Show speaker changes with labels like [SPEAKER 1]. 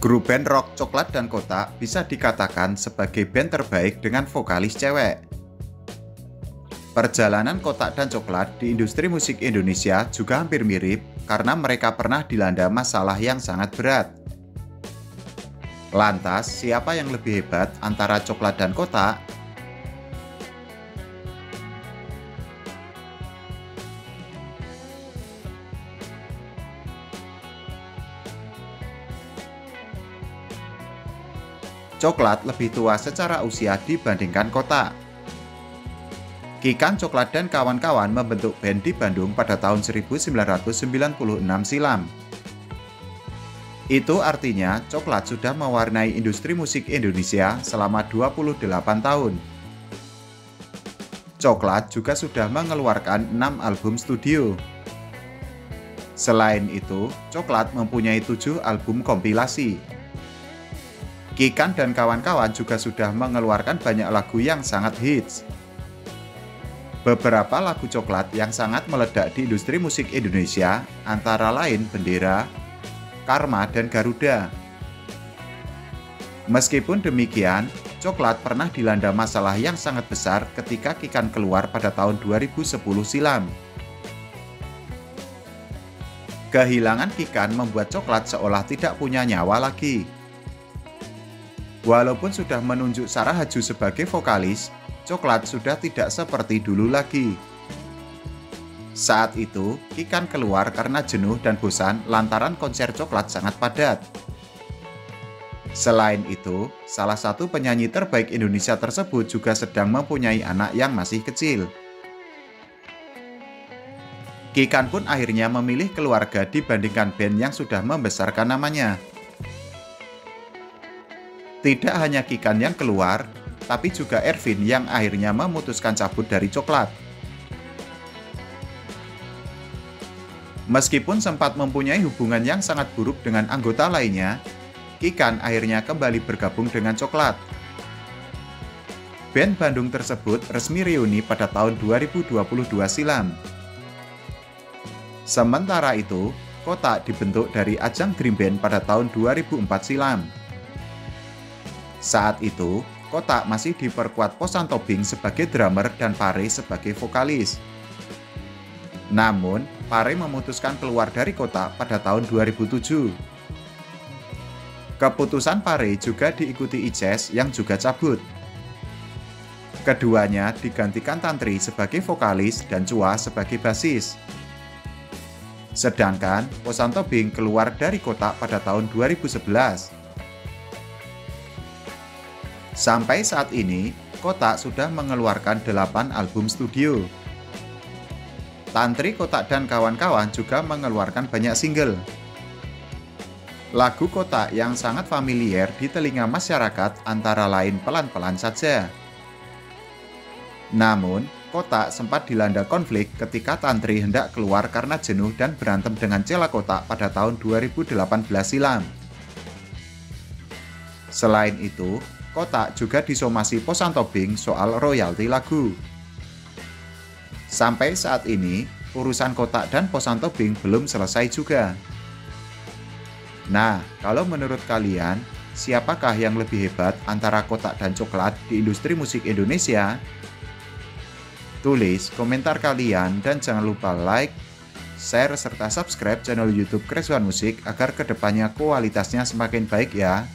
[SPEAKER 1] Grup band rock Coklat dan Kotak bisa dikatakan sebagai band terbaik dengan vokalis cewek. Perjalanan Kotak dan Coklat di industri musik Indonesia juga hampir mirip karena mereka pernah dilanda masalah yang sangat berat. Lantas, siapa yang lebih hebat antara Coklat dan Kotak? Coklat lebih tua secara usia dibandingkan Kotak. Kikan Coklat dan kawan-kawan membentuk band di Bandung pada tahun 1996 silam. Itu artinya Coklat sudah mewarnai industri musik Indonesia selama 28 tahun. Coklat juga sudah mengeluarkan 6 album studio. Selain itu, Coklat mempunyai 7 album kompilasi. Kikan dan kawan-kawan juga sudah mengeluarkan banyak lagu yang sangat hits. Beberapa lagu coklat yang sangat meledak di industri musik Indonesia antara lain Bendera, Karma, dan Garuda. Meskipun demikian, coklat pernah dilanda masalah yang sangat besar ketika Kikan keluar pada tahun 2010 silam. Kehilangan Kikan membuat coklat seolah tidak punya nyawa lagi. Walaupun sudah menunjuk Sarah Haju sebagai vokalis, Coklat sudah tidak seperti dulu lagi. Saat itu, Kikan keluar karena jenuh dan bosan lantaran konser Coklat sangat padat. Selain itu, salah satu penyanyi terbaik Indonesia tersebut juga sedang mempunyai anak yang masih kecil. Kikan pun akhirnya memilih keluarga dibandingkan band yang sudah membesarkan namanya. Tidak hanya Kikan yang keluar, tapi juga Ervin yang akhirnya memutuskan cabut dari coklat. Meskipun sempat mempunyai hubungan yang sangat buruk dengan anggota lainnya, Kikan akhirnya kembali bergabung dengan coklat. Band Bandung tersebut resmi reuni pada tahun 2022 silam. Sementara itu, Kotak dibentuk dari ajang Dream Band pada tahun 2004 silam. Saat itu, Kotak masih diperkuat Posan Tobing sebagai drummer dan Pare sebagai vokalis. Namun, Pare memutuskan keluar dari Kotak pada tahun 2007. Keputusan Pare juga diikuti Ices yang juga cabut. Keduanya digantikan Tantri sebagai vokalis dan Cua sebagai basis. Sedangkan Posan Tobing keluar dari kotak pada tahun 2011. Sampai saat ini, Kotak sudah mengeluarkan 8 album studio. Tantri Kotak dan kawan-kawan juga mengeluarkan banyak single. Lagu Kotak yang sangat familiar di telinga masyarakat antara lain pelan-pelan saja. Namun, Kotak sempat dilanda konflik ketika Tantri hendak keluar karena jenuh dan berantem dengan Cela Kotak pada tahun 2018 silam. Selain itu, Kotak juga disomasi Posan Tobing soal royalti lagu. Sampai saat ini, urusan Kotak dan Posan Tobing belum selesai juga. Nah, kalau menurut kalian, siapakah yang lebih hebat antara Kotak dan Coklat di industri musik Indonesia? Tulis komentar kalian dan jangan lupa like, share, serta subscribe channel YouTube Kresuan Musik agar ke depannya kualitasnya semakin baik ya.